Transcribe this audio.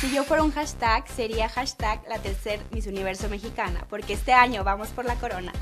si yo fuera un hashtag, sería hashtag la tercer Miss Universo mexicana, porque este año vamos por la corona.